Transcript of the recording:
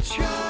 try.